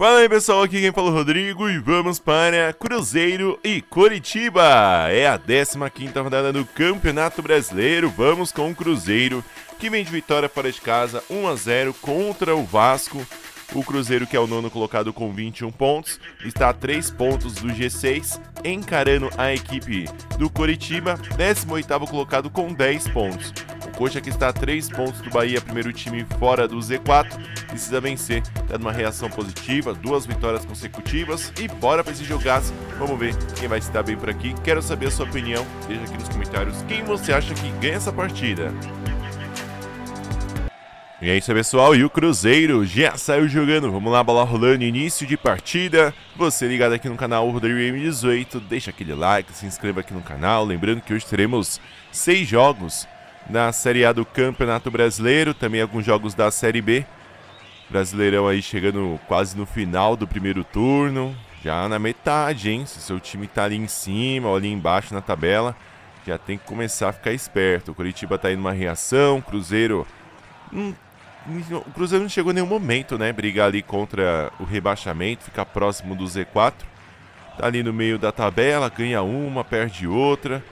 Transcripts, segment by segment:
Fala aí pessoal, aqui quem fala é o Rodrigo e vamos para Cruzeiro e Coritiba. É a 15 rodada do Campeonato Brasileiro. Vamos com o Cruzeiro, que vem de vitória fora de casa, 1 a 0 contra o Vasco. O Cruzeiro, que é o nono colocado com 21 pontos, está a 3 pontos do G6, encarando a equipe do Coritiba, 18º colocado com 10 pontos. O Coxa, que está a 3 pontos do Bahia, primeiro time fora do Z4, precisa vencer, está numa reação positiva, duas vitórias consecutivas e bora para esse jogaço. Vamos ver quem vai se dar bem por aqui. Quero saber a sua opinião, deixa aqui nos comentários quem você acha que ganha essa partida. E é isso aí, pessoal. E o Cruzeiro já saiu jogando. Vamos lá, bola rolando, início de partida. Você ligado aqui no canal Rodrigo M18, deixa aquele like, se inscreva aqui no canal. Lembrando que hoje teremos seis jogos na Série A do Campeonato Brasileiro, também alguns jogos da Série B. Brasileirão aí chegando quase no final do primeiro turno, já na metade, hein? Se seu time tá ali em cima ou ali embaixo na tabela, já tem que começar a ficar esperto. O Curitiba tá aí numa reação, Cruzeiro hum, o Cruzeiro não chegou em nenhum momento, né? Brigar ali contra o rebaixamento, ficar próximo do Z4. Tá ali no meio da tabela, ganha uma, perde outra.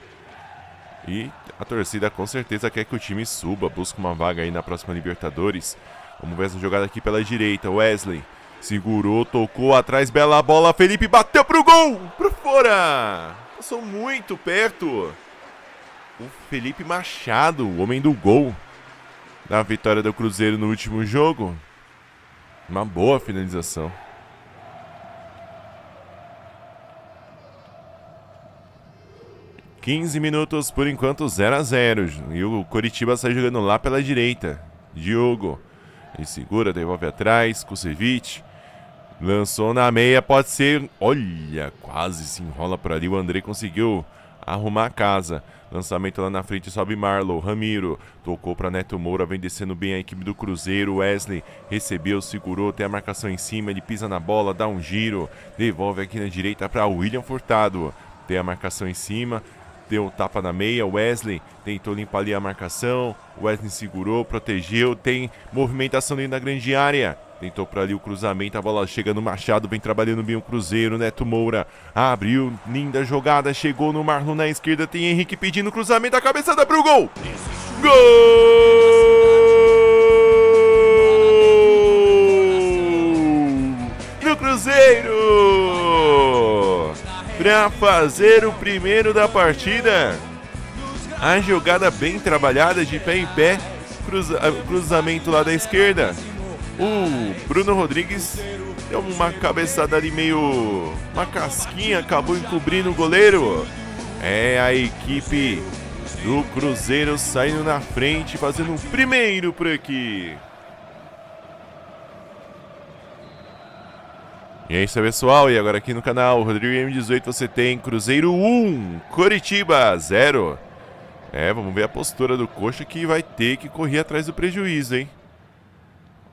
E a torcida com certeza quer que o time suba, busca uma vaga aí na próxima Libertadores. Vamos ver essa jogada aqui pela direita. Wesley segurou, tocou atrás, bela bola. Felipe bateu pro gol, pro fora. Passou muito perto. O Felipe Machado, o homem do gol da vitória do Cruzeiro no último jogo. Uma boa finalização. Quinze minutos por enquanto 0 a 0 E o Coritiba sai jogando lá pela direita. Diogo. Ele segura, devolve atrás. Kusevich. Lançou na meia, pode ser. Olha, quase se enrola por ali. O André conseguiu arrumar a casa. Lançamento lá na frente, sobe Marlow. Ramiro tocou para Neto Moura, vem descendo bem a equipe do Cruzeiro. Wesley recebeu, segurou, tem a marcação em cima. Ele pisa na bola, dá um giro, devolve aqui na direita para William Furtado. Tem a marcação em cima, deu o tapa na meia. Wesley tentou limpar ali a marcação. Wesley segurou, protegeu. Tem movimentação dentro da grande área. Tentou para ali o cruzamento, a bola chega no Machado, vem trabalhando bem o Cruzeiro, Neto Moura abriu, linda jogada, chegou no Marlon na esquerda, tem Henrique pedindo cruzamento, a cabeçada pro gol! Gol! No Cruzeiro! Para fazer o primeiro da partida. A jogada bem trabalhada de pé em pé, cruza cruzamento lá da esquerda. O Bruno Rodrigues deu uma cabeçada ali meio. uma casquinha, acabou encobrindo o goleiro. É a equipe do Cruzeiro saindo na frente, fazendo um primeiro por aqui. E é isso aí, pessoal. E agora aqui no canal Rodrigo M18 você tem Cruzeiro 1, Coritiba 0. É, vamos ver a postura do Coxa que vai ter que correr atrás do prejuízo, hein?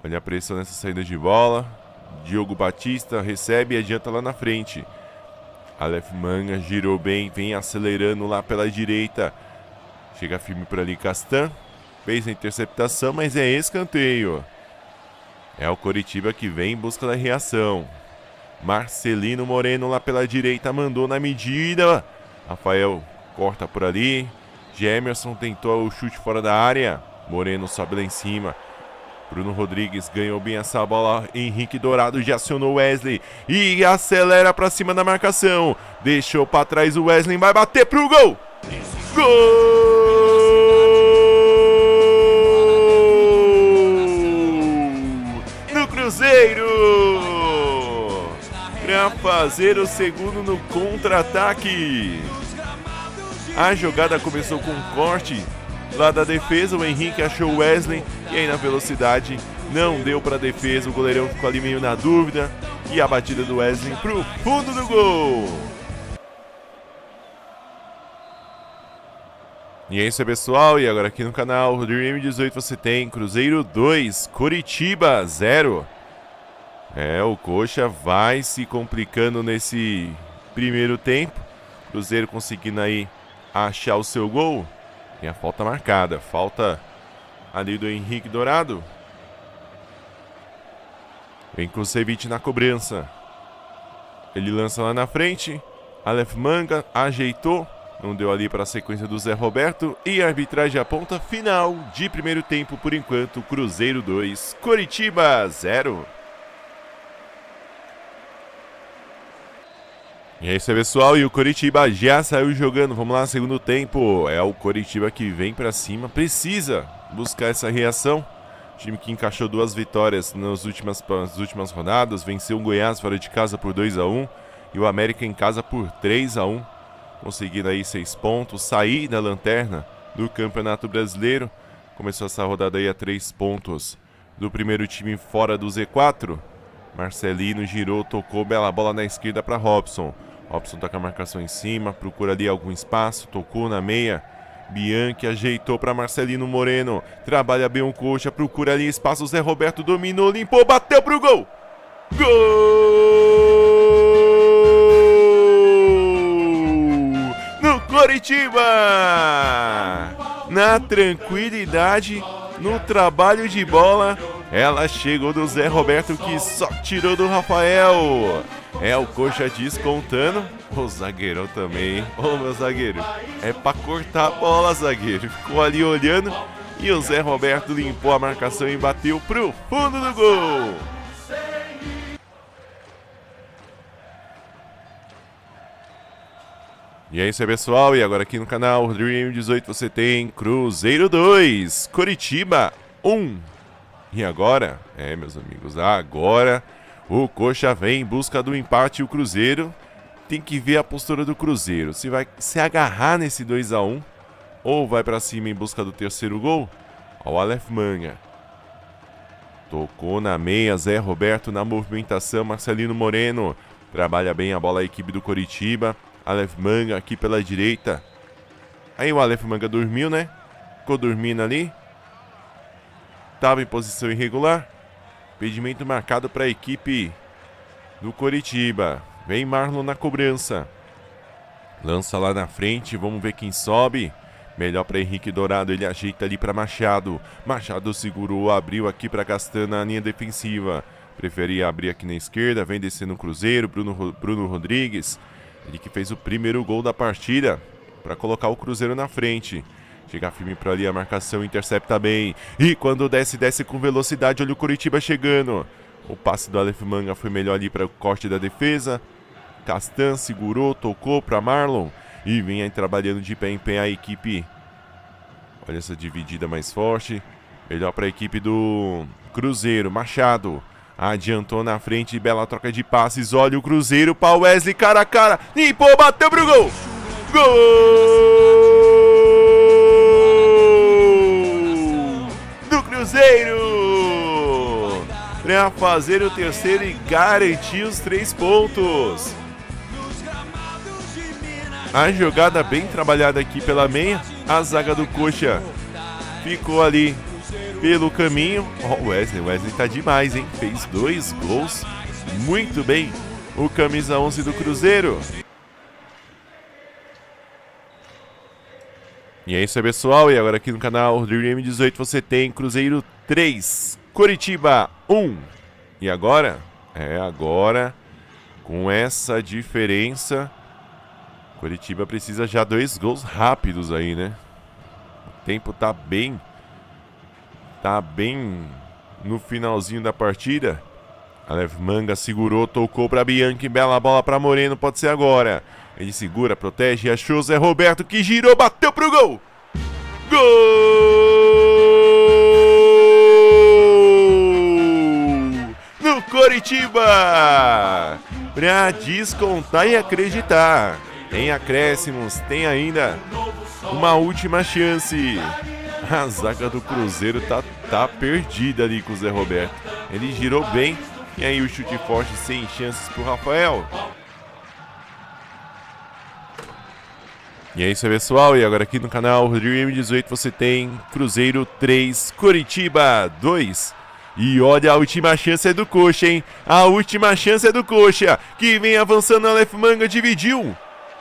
Olha a pressão nessa saída de bola. Diogo Batista recebe e adianta lá na frente. Aleph Manga girou bem, vem acelerando lá pela direita. Chega firme por ali Castan. Fez a interceptação, mas é escanteio. É o Coritiba que vem em busca da reação. Marcelino Moreno lá pela direita mandou na medida. Rafael corta por ali. Gemerson tentou o chute fora da área. Moreno sobe lá em cima. Bruno Rodrigues ganhou bem essa bola. Henrique Dourado já acionou Wesley e acelera para cima da marcação. Deixou para trás o Wesley, vai bater pro gol. Gol! No Cruzeiro! Para fazer o segundo no contra-ataque. A jogada começou com um corte lá da defesa. O Henrique achou o Wesley e aí na velocidade não deu para a defesa. O goleirão ficou ali meio na dúvida e a batida do Wesley pro fundo do gol. E é isso aí, pessoal. E agora aqui no canal Dream 18 você tem Cruzeiro 2, Curitiba 0. É, o Coxa vai se complicando nesse primeiro tempo. Cruzeiro conseguindo aí achar o seu gol. Tem a falta marcada. Falta ali do Henrique Dourado. Vem Cevic na cobrança. Ele lança lá na frente. Aleph Manga ajeitou. Não deu ali para a sequência do Zé Roberto. E a arbitragem aponta final de primeiro tempo por enquanto. Cruzeiro 2, Coritiba 0. E é isso aí, pessoal. E o Coritiba já saiu jogando. Vamos lá, segundo tempo. É o Coritiba que vem para cima. Precisa buscar essa reação. Time que encaixou duas vitórias nas últimas, nas últimas rodadas. Venceu o Goiás fora de casa por 2 a 1 E o América em casa por 3 a 1 Conseguindo aí seis pontos. Sair da lanterna do Campeonato Brasileiro. Começou essa rodada aí a três pontos do primeiro time fora do Z4. Marcelino girou, tocou, bela bola na esquerda para Robson. Robson com a marcação em cima, procura ali algum espaço, tocou na meia. Bianchi ajeitou para Marcelino Moreno. Trabalha bem o coxa, procura ali espaço. Zé Roberto dominou, limpou, bateu pro gol. Gol! No Coritiba! Na tranquilidade, no trabalho de bola, ela chegou do Zé Roberto que só tirou do Rafael. É o coxa descontando. O zagueirão também? Ô meu zagueiro, é pra cortar a bola, zagueiro. Ficou ali olhando e o Zé Roberto limpou a marcação e bateu pro fundo do gol. E é isso aí, pessoal. E agora aqui no canal Dream 18 você tem Cruzeiro 2, Curitiba 1. E agora, é, meus amigos, agora o Coxa vem em busca do empate e o Cruzeiro tem que ver a postura do Cruzeiro. Se vai se agarrar nesse 2 a 1 ou vai para cima em busca do terceiro gol. Ao Aleph Manga. Tocou na meia, Zé Roberto na movimentação, Marcelino Moreno. Trabalha bem a bola a equipe do Coritiba. Aleph Manga aqui pela direita. Aí o Aleph Manga dormiu, né? Ficou dormindo ali. Tava em posição irregular. Impedimento marcado para a equipe do Coritiba. Vem Marlon na cobrança. Lança lá na frente, vamos ver quem sobe. Melhor para Henrique Dourado, ele ajeita ali para Machado. Machado segurou, abriu aqui para Gastan na linha defensiva. Preferia abrir aqui na esquerda, vem descendo o Cruzeiro, Bruno, Bruno Rodrigues. Ele que fez o primeiro gol da partida para colocar o Cruzeiro na frente. Chega firme para ali, a marcação intercepta bem. E quando desce, desce com velocidade. Olha o Curitiba chegando. O passe do Aleph Manga foi melhor ali para o corte da defesa. Castan segurou, tocou para Marlon. E vem aí trabalhando de pé em pé a equipe. Olha essa dividida mais forte. Melhor para a equipe do Cruzeiro. Machado. Adiantou na frente, bela troca de passes. Olha o Cruzeiro para Wesley, cara a cara. Limpou, bateu pro gol. Gol! Para fazer o terceiro e garantir os três pontos. A jogada bem trabalhada aqui pela meia, a zaga do Coxa ficou ali pelo caminho. Ó, oh, Wesley, Wesley tá demais, hein? Fez dois gols, muito bem. O camisa 11 do Cruzeiro. E é isso aí, pessoal. E agora aqui no canal Dream 18 você tem Cruzeiro 3, Curitiba 1. E agora? É agora, com essa diferença, Curitiba precisa já dois gols rápidos aí, né? O tempo tá bem... Tá bem no finalzinho da partida. Aleph Manga segurou, tocou para Bianchi, bela bola para Moreno, pode ser agora. Ele segura, protege, achou Zé Roberto que girou, bateu pro gol. Gol! Coritiba! Pra descontar e acreditar. Tem acréscimos, tem ainda uma última chance. A zaga do Cruzeiro tá, tá perdida ali com o Zé Roberto. Ele girou bem. E aí o chute forte sem chances pro Rafael. E é isso aí, pessoal. E agora aqui no canal Rodrigo M18 você tem Cruzeiro 3, Curitiba 2. E olha, a última chance é do Coxa, hein? A última chance é do Coxa, que vem avançando, Aleph Manga dividiu.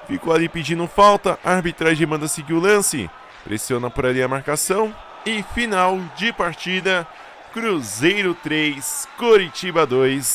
Ficou ali pedindo falta, a arbitragem manda seguir o lance. Pressiona por ali a marcação. E final de partida, Cruzeiro 3, Coritiba 2.